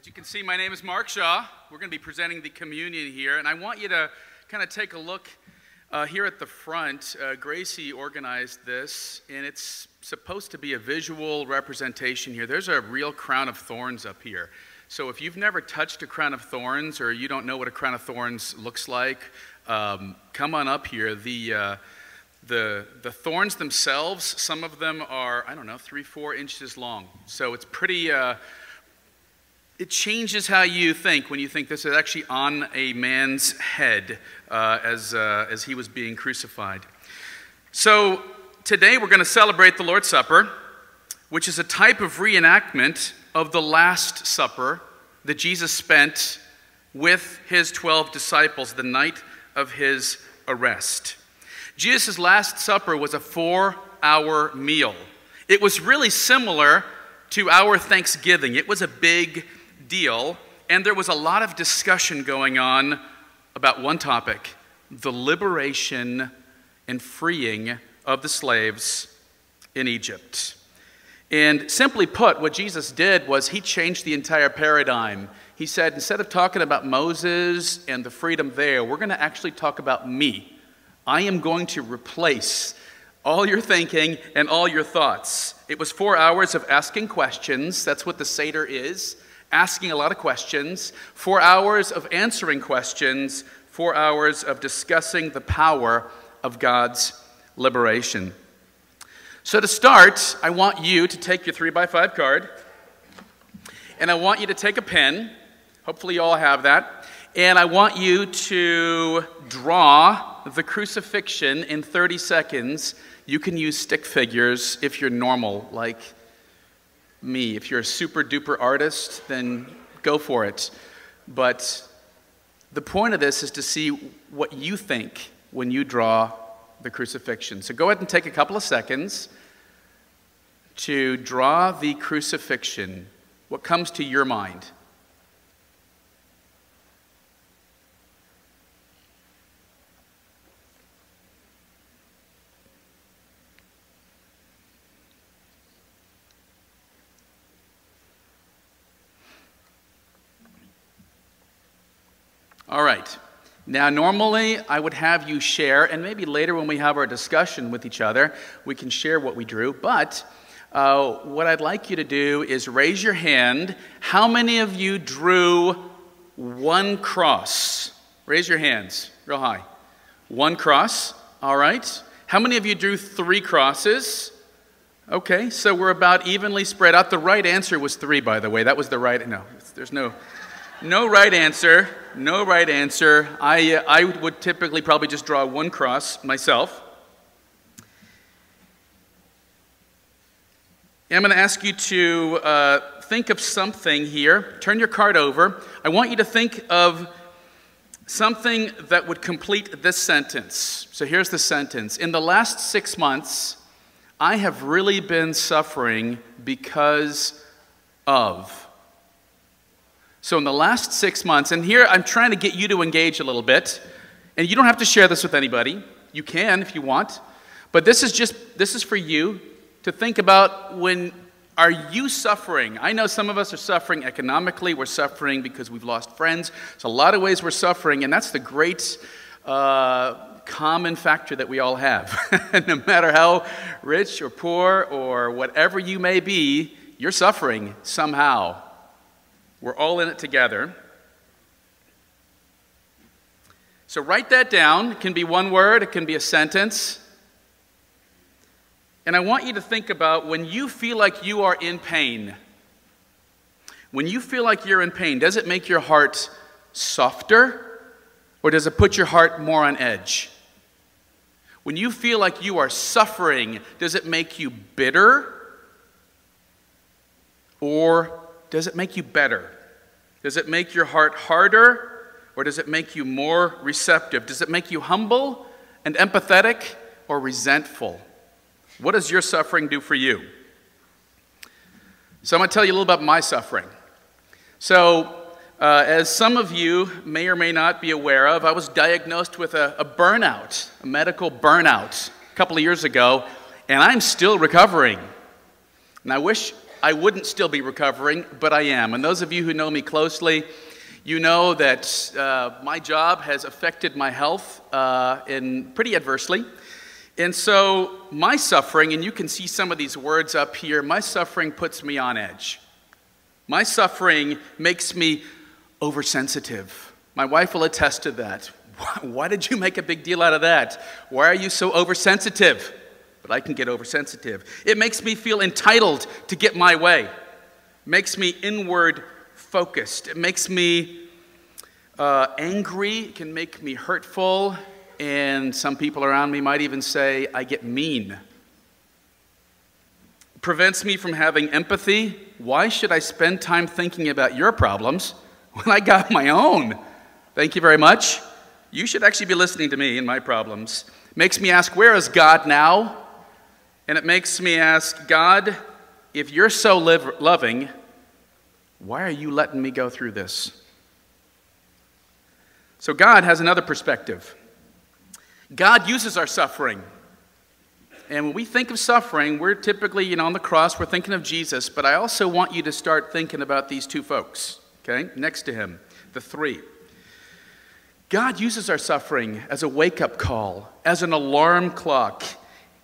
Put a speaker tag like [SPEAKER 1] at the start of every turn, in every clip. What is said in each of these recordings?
[SPEAKER 1] As you can see, my name is Mark Shaw. We're going to be presenting the communion here, and I want you to kind of take a look uh, here at the front. Uh, Gracie organized this, and it's supposed to be a visual representation here. There's a real crown of thorns up here. So if you've never touched a crown of thorns or you don't know what a crown of thorns looks like, um, come on up here. The, uh, the, the thorns themselves, some of them are, I don't know, three, four inches long. So it's pretty, uh, it changes how you think when you think this is actually on a man's head uh, as, uh, as he was being crucified. So today we're going to celebrate the Lord's Supper, which is a type of reenactment of the Last Supper that Jesus spent with his 12 disciples the night of his arrest. Jesus' Last Supper was a four hour meal. It was really similar to our Thanksgiving. It was a big deal, and there was a lot of discussion going on about one topic the liberation and freeing of the slaves in Egypt. And simply put, what Jesus did was he changed the entire paradigm. He said, instead of talking about Moses and the freedom there, we're going to actually talk about me. I am going to replace all your thinking and all your thoughts. It was four hours of asking questions. That's what the Seder is asking a lot of questions, four hours of answering questions, four hours of discussing the power of God's liberation. So, to start, I want you to take your three by five card, and I want you to take a pen. Hopefully, you all have that. And I want you to draw the crucifixion in 30 seconds. You can use stick figures if you're normal, like me. If you're a super duper artist, then go for it. But the point of this is to see what you think when you draw the crucifixion. So go ahead and take a couple of seconds to draw the crucifixion. What comes to your mind? All right. Now, normally I would have you share, and maybe later when we have our discussion with each other, we can share what we drew. But uh, what I'd like you to do is raise your hand. How many of you drew one cross? Raise your hands real high. One cross. All right. How many of you drew three crosses? Okay, so we're about evenly spread out. The right answer was three, by the way. That was the right. No, there's no. No right answer. No right answer. I, uh, I would typically probably just draw one cross myself. And I'm going to ask you to uh, think of something here. Turn your card over. I want you to think of something that would complete this sentence. So here's the sentence In the last six months, I have really been suffering because of. So, in the last six months, and here I'm trying to get you to engage a little bit, and you don't have to share this with anybody. You can if you want. But this is just, this is for you to think about when are you suffering? I know some of us are suffering economically. We're suffering because we've lost friends. There's a lot of ways we're suffering, and that's the great uh, common factor that we all have. no matter how rich or poor or whatever you may be, you're suffering somehow. We're all in it together. So write that down. It can be one word, it can be a sentence. And I want you to think about when you feel like you are in pain. When you feel like you're in pain, does it make your heart softer or does it put your heart more on edge? When you feel like you are suffering, does it make you bitter or does it make you better? Does it make your heart harder or does it make you more receptive? Does it make you humble and empathetic or resentful? What does your suffering do for you? So, I'm going to tell you a little about my suffering. So, uh, as some of you may or may not be aware of, I was diagnosed with a, a burnout, a medical burnout, a couple of years ago, and I'm still recovering. And I wish I wouldn't still be recovering, but I am. And those of you who know me closely, you know that uh, my job has affected my health uh, in pretty adversely. And so, my suffering, and you can see some of these words up here, my suffering puts me on edge. My suffering makes me oversensitive. My wife will attest to that. Why did you make a big deal out of that? Why are you so oversensitive? But I can get oversensitive. It makes me feel entitled to get my way. It makes me inward focused. It makes me uh, angry. It can make me hurtful. And some people around me might even say I get mean. It prevents me from having empathy. Why should I spend time thinking about your problems when I got my own? Thank you very much. You should actually be listening to me and my problems. Makes me ask, where is God now? And it makes me ask, God, if you're so live, loving, why are you letting me go through this? So, God has another perspective. God uses our suffering. And when we think of suffering, we're typically, you know, on the cross, we're thinking of Jesus, but I also want you to start thinking about these two folks, okay, next to him, the three. God uses our suffering as a wake up call, as an alarm clock,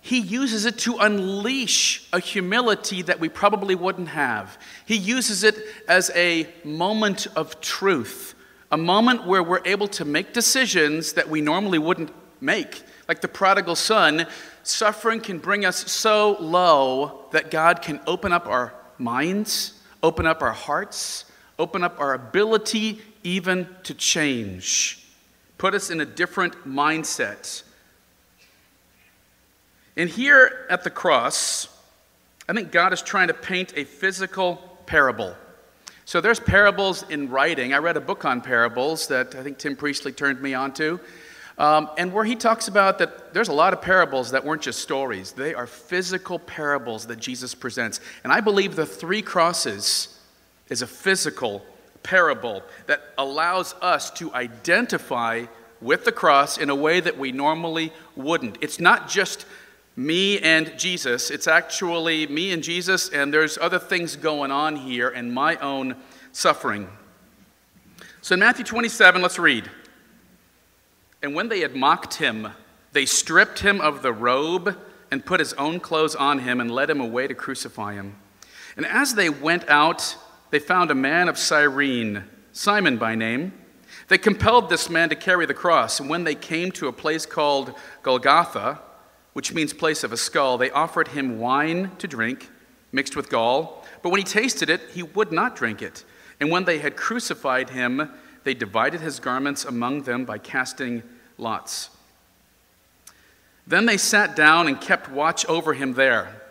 [SPEAKER 1] he uses it to unleash a humility that we probably wouldn't have. He uses it as a moment of truth, a moment where we're able to make decisions that we normally wouldn't make. Like the prodigal son, suffering can bring us so low that God can open up our minds, open up our hearts, open up our ability even to change, put us in a different mindset and here at the cross, I think God is trying to paint a physical parable. So there's parables in writing. I read a book on parables that I think Tim Priestley turned me onto. Um, and where he talks about that there's a lot of parables that weren't just stories, they are physical parables that Jesus presents. And I believe the three crosses is a physical parable that allows us to identify with the cross in a way that we normally wouldn't. It's not just me and Jesus. It's actually me and Jesus, and there's other things going on here and my own suffering. So in Matthew 27, let's read. And when they had mocked him, they stripped him of the robe and put his own clothes on him and led him away to crucify him. And as they went out, they found a man of Cyrene, Simon by name. They compelled this man to carry the cross, and when they came to a place called Golgotha, which means place of a skull, they offered him wine to drink, mixed with gall. But when he tasted it, he would not drink it. And when they had crucified him, they divided his garments among them by casting lots. Then they sat down and kept watch over him there.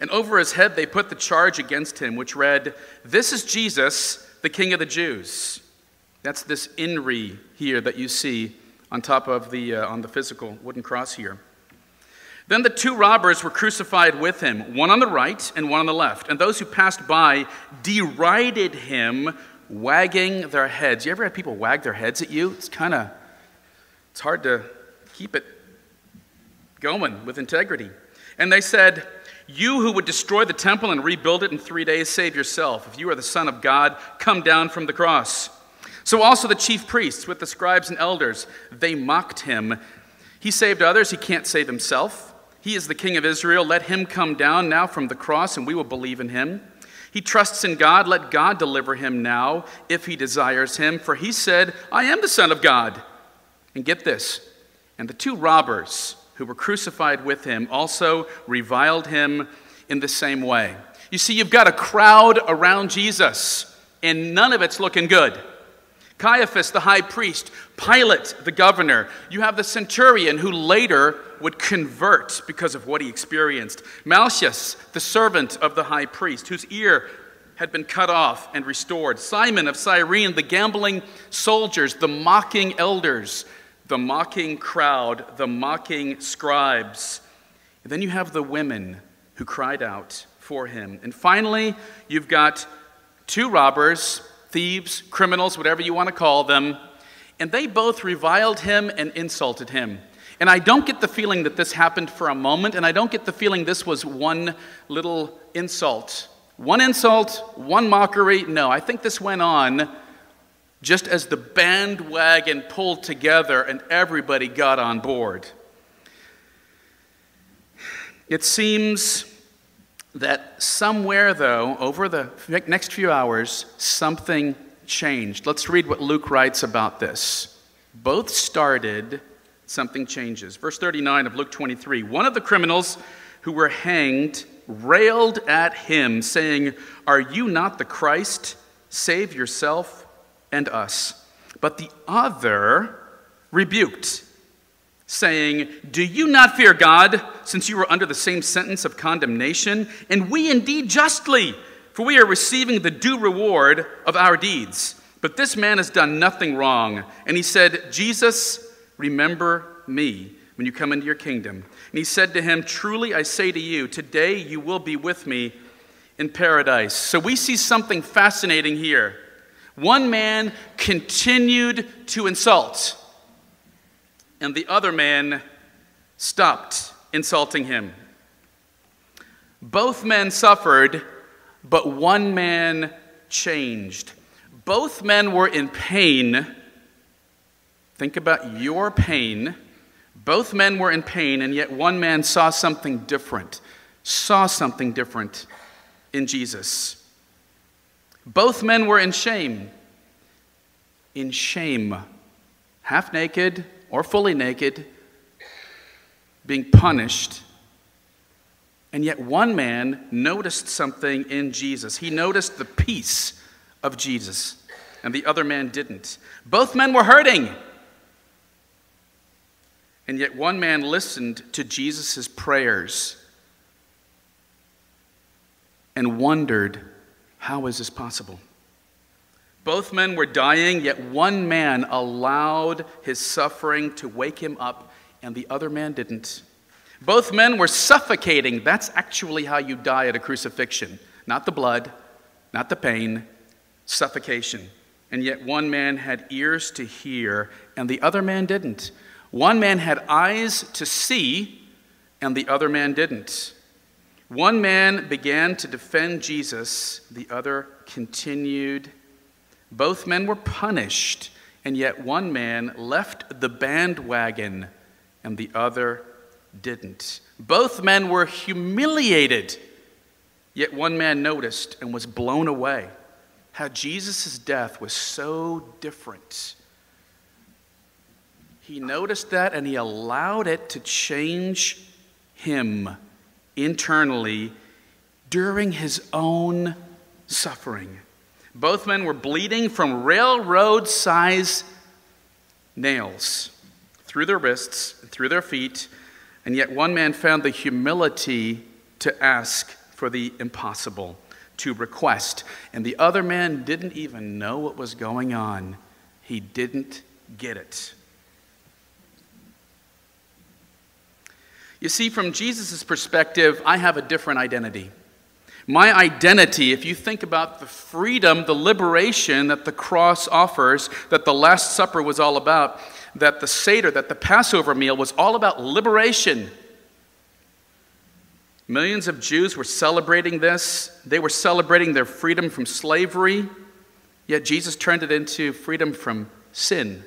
[SPEAKER 1] And over his head they put the charge against him, which read, This is Jesus, the King of the Jews. That's this inri here that you see on top of the, uh, on the physical wooden cross here. Then the two robbers were crucified with him, one on the right and one on the left. And those who passed by derided him, wagging their heads. You ever had people wag their heads at you? It's kind of, it's hard to keep it going with integrity. And they said, You who would destroy the temple and rebuild it in three days, save yourself. If you are the Son of God, come down from the cross. So also the chief priests with the scribes and elders, they mocked him. He saved others, he can't save himself. He is the king of Israel. Let him come down now from the cross, and we will believe in him. He trusts in God. Let God deliver him now if he desires him. For he said, I am the Son of God. And get this. And the two robbers who were crucified with him also reviled him in the same way. You see, you've got a crowd around Jesus, and none of it's looking good. Caiaphas, the high priest, Pilate, the governor. You have the centurion who later would convert because of what he experienced. Malchus, the servant of the high priest, whose ear had been cut off and restored. Simon of Cyrene, the gambling soldiers, the mocking elders, the mocking crowd, the mocking scribes. And then you have the women who cried out for him. And finally, you've got two robbers thieves, criminals, whatever you want to call them, and they both reviled him and insulted him. And I don't get the feeling that this happened for a moment, and I don't get the feeling this was one little insult. One insult, one mockery. No, I think this went on just as the bandwagon pulled together and everybody got on board. It seems that somewhere, though, over the next few hours, something changed. Let's read what Luke writes about this. Both started, something changes. Verse 39 of Luke 23 One of the criminals who were hanged railed at him, saying, Are you not the Christ? Save yourself and us. But the other rebuked saying, Do you not fear God, since you are under the same sentence of condemnation? And we indeed justly, for we are receiving the due reward of our deeds. But this man has done nothing wrong. And he said, Jesus, remember me when you come into your kingdom. And he said to him, Truly I say to you, today you will be with me in paradise. So we see something fascinating here. One man continued to insult and the other man stopped insulting him. Both men suffered, but one man changed. Both men were in pain. Think about your pain. Both men were in pain, and yet one man saw something different, saw something different in Jesus. Both men were in shame. In shame. Half naked, or fully naked, being punished. And yet, one man noticed something in Jesus. He noticed the peace of Jesus, and the other man didn't. Both men were hurting. And yet, one man listened to Jesus' prayers and wondered, How is this possible? Both men were dying, yet one man allowed his suffering to wake him up, and the other man didn't. Both men were suffocating. That's actually how you die at a crucifixion. Not the blood, not the pain, suffocation. And yet one man had ears to hear, and the other man didn't. One man had eyes to see, and the other man didn't. One man began to defend Jesus, the other continued both men were punished, and yet one man left the bandwagon and the other didn't. Both men were humiliated, yet one man noticed and was blown away. How Jesus' death was so different. He noticed that and he allowed it to change him internally during his own suffering. Both men were bleeding from railroad size nails through their wrists, and through their feet, and yet one man found the humility to ask for the impossible, to request. And the other man didn't even know what was going on, he didn't get it. You see, from Jesus' perspective, I have a different identity. My identity, if you think about the freedom, the liberation that the cross offers, that the Last Supper was all about, that the Seder, that the Passover meal was all about liberation. Millions of Jews were celebrating this. They were celebrating their freedom from slavery, yet Jesus turned it into freedom from sin.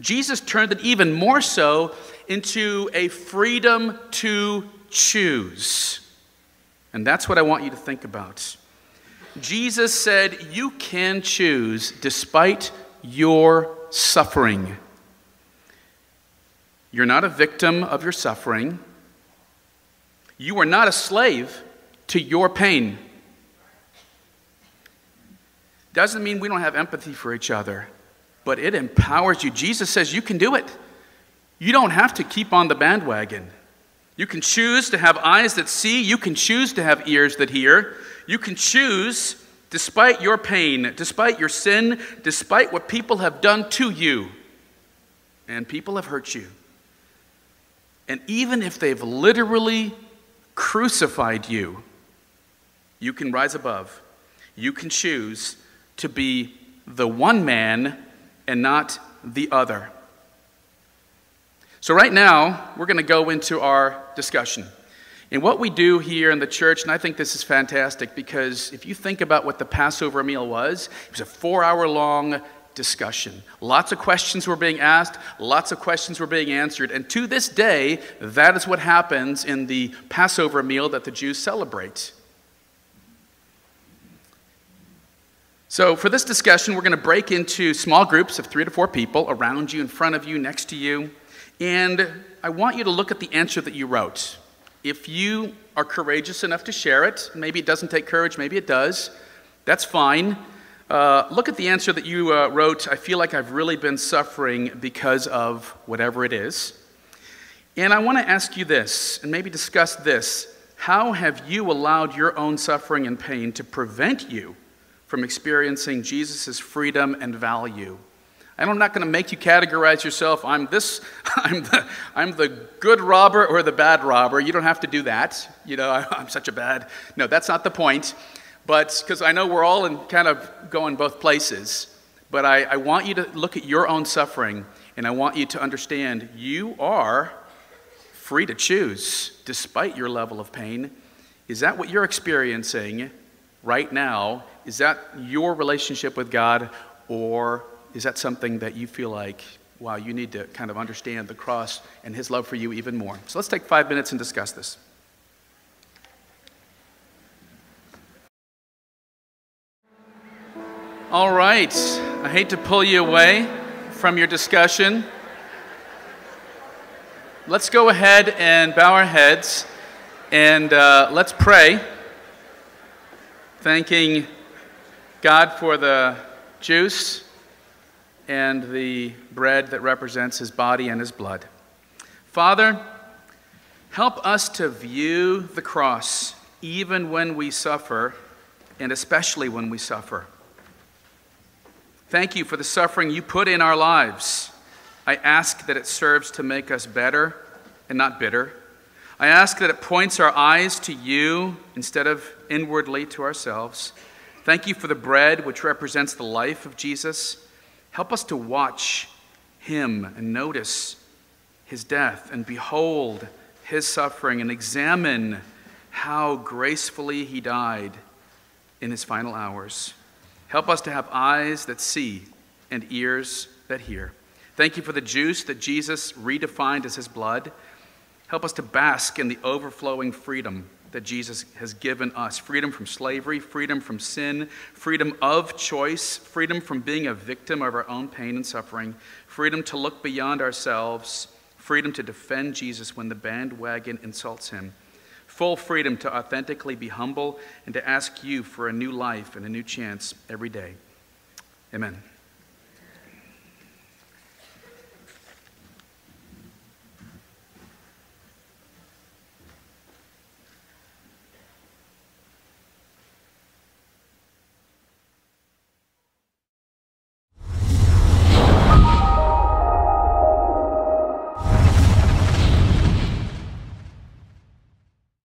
[SPEAKER 1] Jesus turned it even more so into a freedom to choose. And that's what I want you to think about. Jesus said, You can choose despite your suffering. You're not a victim of your suffering. You are not a slave to your pain. Doesn't mean we don't have empathy for each other, but it empowers you. Jesus says you can do it. You don't have to keep on the bandwagon. You can choose to have eyes that see. You can choose to have ears that hear. You can choose, despite your pain, despite your sin, despite what people have done to you. And people have hurt you. And even if they've literally crucified you, you can rise above. You can choose to be the one man and not the other. So, right now, we're going to go into our discussion. And what we do here in the church, and I think this is fantastic because if you think about what the Passover meal was, it was a four hour long discussion. Lots of questions were being asked, lots of questions were being answered. And to this day, that is what happens in the Passover meal that the Jews celebrate. So, for this discussion, we're going to break into small groups of three to four people around you, in front of you, next to you. And I want you to look at the answer that you wrote. If you are courageous enough to share it, maybe it doesn't take courage, maybe it does, that's fine. Uh, look at the answer that you uh, wrote. I feel like I've really been suffering because of whatever it is. And I want to ask you this, and maybe discuss this. How have you allowed your own suffering and pain to prevent you from experiencing Jesus' freedom and value? I'm not going to make you categorize yourself. I'm this, I'm the, I'm the good robber or the bad robber. You don't have to do that. You know, I, I'm such a bad. No, that's not the point. But because I know we're all in kind of going both places. But I, I want you to look at your own suffering and I want you to understand you are free to choose despite your level of pain. Is that what you're experiencing right now? Is that your relationship with God or is that something that you feel like, wow, you need to kind of understand the cross and his love for you even more? So let's take five minutes and discuss this. All right. I hate to pull you away from your discussion. Let's go ahead and bow our heads and uh, let's pray, thanking God for the juice and the bread that represents his body and his blood. Father, help us to view the cross even when we suffer, and especially when we suffer. Thank you for the suffering you put in our lives. I ask that it serves to make us better and not bitter. I ask that it points our eyes to you instead of inwardly to ourselves. Thank you for the bread, which represents the life of Jesus. Help us to watch him and notice his death and behold his suffering and examine how gracefully he died in his final hours. Help us to have eyes that see and ears that hear. Thank you for the juice that Jesus redefined as his blood. Help us to bask in the overflowing freedom that Jesus has given us freedom from slavery, freedom from sin, freedom of choice, freedom from being a victim of our own pain and suffering, freedom to look beyond ourselves, freedom to defend Jesus when the bandwagon insults him, full freedom to authentically be humble and to ask you for a new life and a new chance every day. Amen.